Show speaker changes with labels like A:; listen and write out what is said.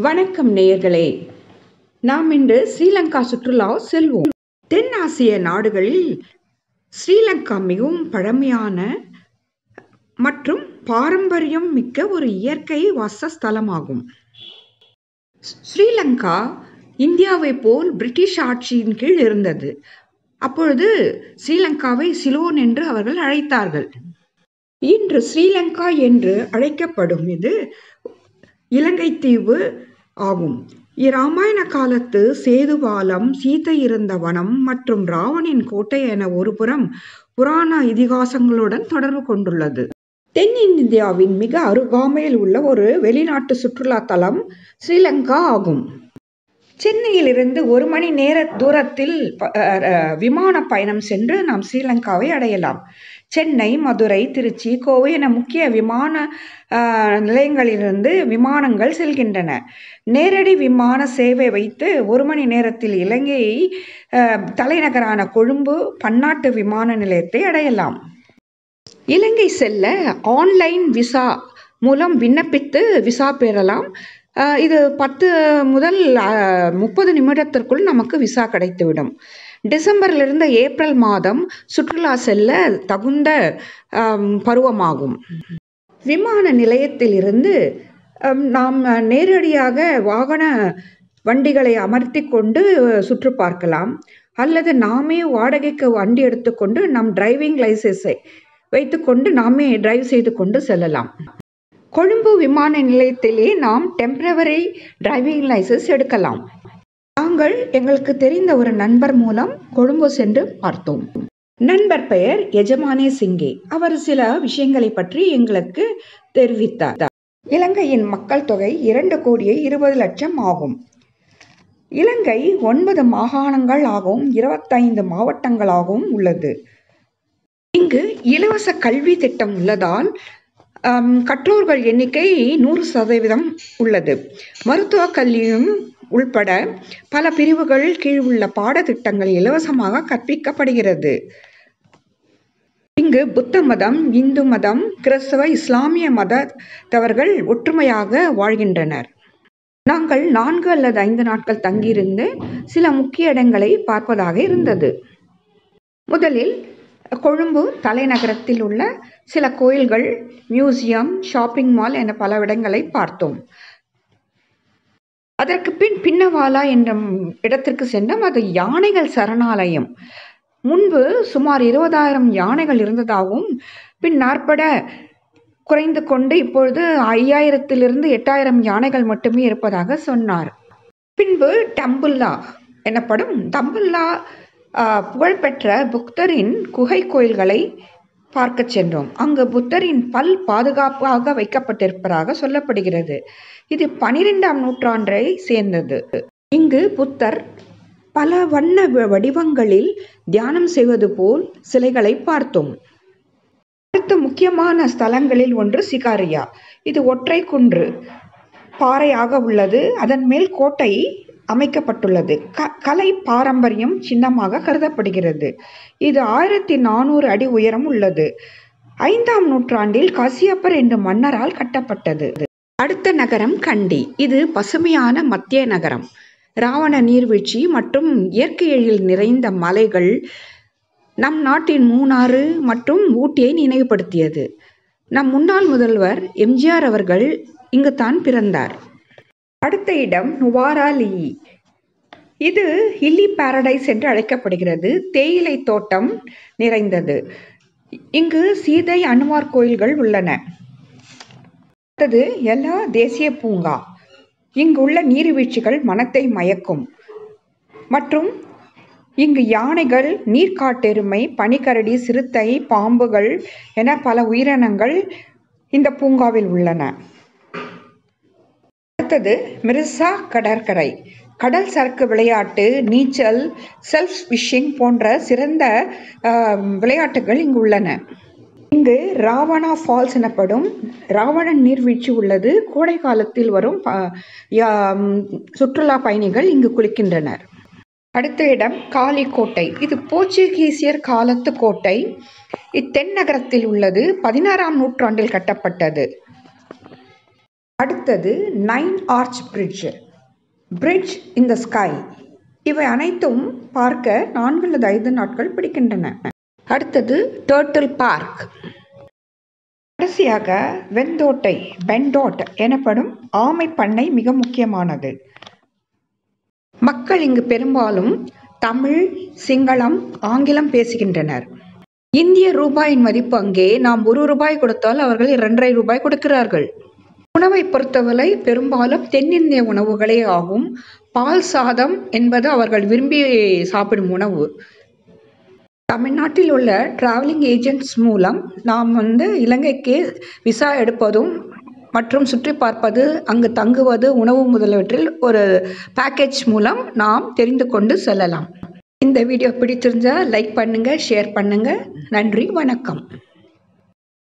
A: வணக்கம் நேயர்களே. நாம் இன்று ஸ்ரீலங்கா சுற்றுலா செல்வோம். தென் ஆசிய நாடுகளில் ஸ்ரீலங்கா மிகவும் பழமையான மற்றும் பாரம்பரியம் மிக்க ஒரு இயற்கை வாசஸ்தலமாகும். ஸ்ரீலங்கா இந்தியாவை போல் பிரிட்டிஷ் ஆட்சியின் கீழ் இருந்தது. அப்பொழுது ஸ்ரீலங்காவை சிலோன் என்று அவர்கள் அழைத்தார்கள். இன்று ஸ்ரீலங்கா என்று அழைக்கப்படும் இது இலங்கை தீவு ஆகும். இராமாயண காலத்து சேதுபாலம் சீதை இருந்த வனம் மற்றும் ராவணின் கோட்டை என ஒருபுறம் புராண இதிகாசங்களுடன் தொடர்பு கொண்டுள்ளது. தென்னிந்தியாவின் மிக அருகாமையில் உள்ள ஒரு வெளிநாட்டு சுற்றுலா தலம் ஸ்ரீலங்கா ஆகும். சென்னையிலிருந்து ஒரு மணி நேர தூரத்தில் விமான பயணம் சென்று நாம் ஸ்ரீலங்காவை அடையலாம். சென்னை மதுரை திருச்சி கோவை என முக்கிய விமான நிலையங்களிலிருந்து விமானங்கள் செல்கின்றன. நேரடி விமான சேவை வைத்து ஒரு மணி நேரத்தில் இலங்கையை தலைநகரான கொழும்பு பன்னாட்டு விமான நிலையத்தை அடையலாம். இலங்கை செல்ல ஆன்லைன் விசா மூலம் விண்ணப்பித்து விசா பெறலாம். இது பத்து முதல் முப்பது நிமிடத்திற்குள் நமக்கு விசா கிடைத்துவிடும். டிசம்பர்லேருந்து ஏப்ரல் மாதம் சுற்றுலா செல்ல தகுந்த பருவமாகும். விமான நிலையத்திலிருந்து நாம் நேரடியாக வாகன வண்டிகளை அமர்த்தி கொண்டு சுற்று பார்க்கலாம். அல்லது நாமே வாடகைக்கு வண்டி எடுத்துக்கொண்டு நம் டிரைவிங் லைசன்ஸை வைத்துக்கொண்டு நாமே டிரைவ் செய்து கொண்டு செல்லலாம். கொழும்பு விமான நிலையத்திலே நாம் டெம்பரவரி டிரைவிங் லைசன்ஸ் எடுக்கலாம். நாங்கள் எங்களுக்கு தெரிந்த ஒரு நண்பர் மூலம் கொழும்பு சென்று பார்த்தோம். நண்பர் பெயர் எஜமானே சிங்கே. அவர் சில விஷயங்களை பற்றி எங்களுக்கு தெரிவித்தார். இலங்கையின் மக்கள் தொகை இரண்டு கோடியே இருபது லட்சம் ஆகும். இலங்கை ஒன்பது மாகாணங்கள் ஆகவும் இருபத்தைந்து மாவட்டங்களாகவும் உள்ளது. இங்கு இலவச கல்வி திட்டம் உள்ளதால் கற்றோர்கள் எண்ணிக்கை நூறு சதவீதம் உள்ளது. மருத்துவ கல்வியும் உள்பட பல பிரிவுகள் கீழ் உள்ள பாடத்திட்டங்கள் இலவசமாக கற்பிக்கப்படுகிறது. இங்கு புத்த மதம் இந்து மதம் கிறிஸ்தவ இஸ்லாமிய மதத்தவர்கள் ஒற்றுமையாக வாழ்கின்றனர். நாங்கள் நான்கு அல்லது ஐந்து நாட்கள் தங்கியிருந்து சில முக்கிய இடங்களை பார்ப்பதாக இருந்தது. முதலில் கொழும்பு தலைநகரத்தில் உள்ள சில கோயில்கள் மியூசியம் ஷாப்பிங் மால் என பல இடங்களை பார்த்தோம். அதற்கு பின் பின்னவாலா என்ற இடத்திற்கு சென்றோம். அது யானைகள் சரணாலயம். முன்பு சுமார் இருபதாயிரம் யானைகள் இருந்ததாகவும் பின் நாற்பட குறைந்து கொண்டு இப்பொழுது ஐயாயிரத்திலிருந்து எட்டாயிரம் யானைகள் மட்டுமே இருப்பதாக சொன்னார். பின்பு டம்புல்லா எனப்படும் தம்புல்லா புகழ்பெற்ற புக்தரின் குகை கோயில்களை பார்க்க சென்றோம். அங்கு புத்தரின் பல் பாதுகாப்பாக வைக்கப்பட்டிருப்பதாக சொல்லப்படுகிறது. இது பனிரெண்டாம் நூற்றாண்டை சேர்ந்தது. இங்கு புத்தர் பல வண்ண வடிவங்களில் தியானம் செய்வது போல் சிலைகளை பார்த்தோம். அடுத்த முக்கியமான ஸ்தலங்களில் ஒன்று சிகாரியா. இது ஒற்றை குன்று பாறையாக உள்ளது. அதன் மேல் கோட்டை அமைக்கப்பட்டுள்ளது. க கலை பாரம்பரியம் சின்னமாக கருதப்படுகிறது. இது ஆயிரத்தி நானூறு அடி உயரம் உள்ளது. ஐந்தாம் நூற்றாண்டில் கசியப்பர் என்ற மன்னரால் கட்டப்பட்டது. அடுத்த நகரம் கண்டி. இது பசுமையான மத்திய நகரம். ராவண நீர்வீழ்ச்சி மற்றும் இயற்கை எழில் நிறைந்த மலைகள் நம் நாட்டின் மூணாறு மற்றும் ஊட்டியை நினைவுபடுத்தியது. நம் முன்னாள் முதல்வர் எம்ஜிஆர் அவர்கள் இங்குதான் பிறந்தார். அடுத்த இடம் நுவாராலி. இது ஹில்லி பாரடைஸ் என்று அழைக்கப்படுகிறது. தேயிலை தோட்டம் நிறைந்தது. இங்கு சீதை அனுமார் கோயில்கள் உள்ளன. அடுத்தது எல்லா தேசிய பூங்கா. இங்குள்ள நீர்வீழ்ச்சிகள் மனத்தை மயக்கும். மற்றும் இங்கு யானைகள் நீர்க்காட்டெருமை பனிக்கரடி சிறுத்தை பாம்புகள் என பல உயிரினங்கள் இந்த பூங்காவில் உள்ளன. அடுத்தது மிர்சா கடற்கரை. கடல் சரக்கு விளையாட்டு நீச்சல் செல்ஃப் ஃபிஷிங் போன்ற சிறந்த விளையாட்டுகள் இங்கு உள்ளன. இங்கு ராவணா ஃபால்ஸ் எனப்படும் ராவணன் நீர்வீழ்ச்சி உள்ளது. கோடை காலத்தில் வரும் சுற்றுலா பயணிகள் இங்கு குளிக்கின்றனர். அடுத்த இடம் காளி கோட்டை. இது போர்ச்சுகீசியர் காலத்து கோட்டை. இத்தென்னகரத்தில் உள்ளது. பதினாறாம் நூற்றாண்டில் கட்டப்பட்டது. அடுத்தது nine arch bridge bridge in the sky இவை அனைத்தும் பார்க்க நான்கு அல்லது ஐந்து நாட்கள் பிடிக்கின்றன. அடுத்தது டேர்ட்டில் பார்க் கடைசியாக வெந்தோட்டை பெண்டோட் எனப்படும் ஆமை பண்ணை மிக முக்கியமானது. மக்கள் இங்கு பெரும்பாலும் தமிழ் சிங்களம் ஆங்கிலம் பேசுகின்றனர். இந்திய ரூபாயின் மதிப்பு அங்கே. நாம் ஒரு ரூபாய் கொடுத்தால் அவர்கள் இரண்டரை ரூபாய் கொடுக்கிறார்கள். உணவை பொறுத்தவரை பெரும்பாலும் தென்னிந்திய உணவுகளே ஆகும். பால் சாதம் என்பது அவர்கள் விரும்பி சாப்பிடும் உணவு. தமிழ்நாட்டில் உள்ள டிராவலிங் ஏஜென்ட்ஸ் மூலம் நாம் வந்து இலங்கைக்கு விசா எடுப்பதும் மற்றும் சுற்றி பார்ப்பது அங்கு தங்குவது உணவு முதலியவற்றில் ஒரு பேக்கேஜ் மூலம் நாம் தெரிந்து கொண்டு செல்லலாம். இந்த வீடியோ பிடித்திருந்தா லைக் பண்ணுங்கள் ஷேர் பண்ணுங்கள் நன்றி வணக்கம்.